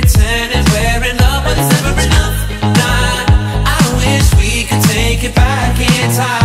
pretending we're in love, but it's never enough. Nah, I wish we could take it back in time.